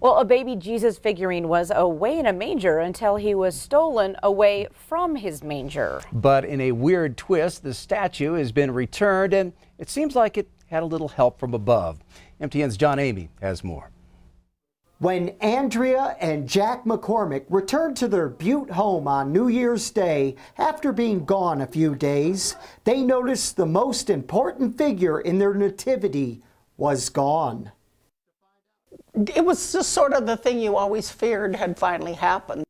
Well, a baby Jesus figurine was away in a manger until he was stolen away from his manger. But in a weird twist, the statue has been returned and it seems like it had a little help from above. MTN's John Emeigh has more. When Andrea and Jack McCormick returned to their Butte home on New Year's Day after being gone a few days, they noticed the most important figure in their nativity was gone it was just sort of the thing you always feared had finally happened.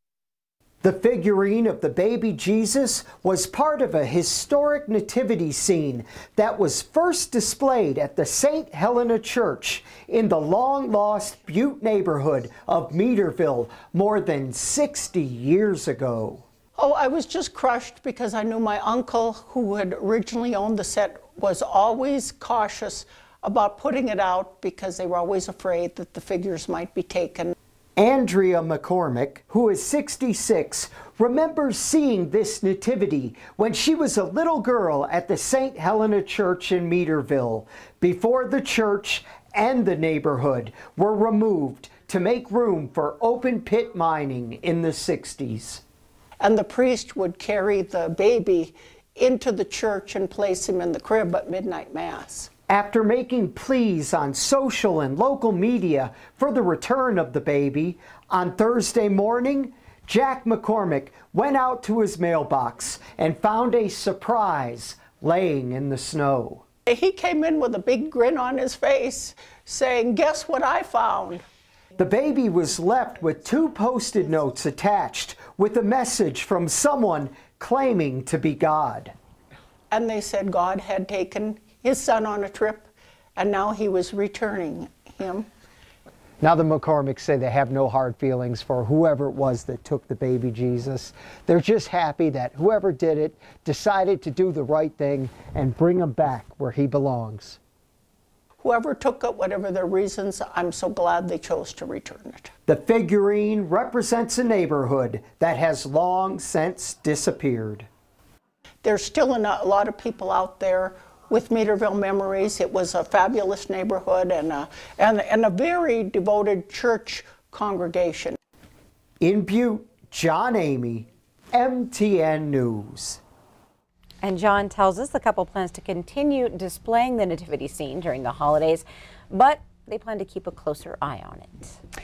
The figurine of the baby Jesus was part of a historic nativity scene that was first displayed at the St. Helena Church in the long lost Butte neighborhood of Meaderville more than 60 years ago. Oh, I was just crushed because I knew my uncle, who had originally owned the set, was always cautious about putting it out because they were always afraid that the figures might be taken. Andrea McCormick, who is 66, remembers seeing this nativity when she was a little girl at the St. Helena Church in Meaderville, before the church and the neighborhood were removed to make room for open pit mining in the 60s. And the priest would carry the baby into the church and place him in the crib at midnight mass. After making pleas on social and local media for the return of the baby, on Thursday morning, Jack McCormick went out to his mailbox and found a surprise laying in the snow. He came in with a big grin on his face, saying, Guess what I found? The baby was left with two post-it notes attached with a message from someone claiming to be God. And they said God had taken his son on a trip, and now he was returning him. Now the McCormicks say they have no hard feelings for whoever it was that took the baby Jesus. They're just happy that whoever did it decided to do the right thing and bring him back where he belongs. Whoever took it, whatever their reasons, I'm so glad they chose to return it. The figurine represents a neighborhood that has long since disappeared. There's still a lot of people out there with Meaderville Memories. It was a fabulous neighborhood and a, and, and a very devoted church congregation. In Butte, John Emeigh, MTN News. And John tells us the couple plans to continue displaying the nativity scene during the holidays, but they plan to keep a closer eye on it.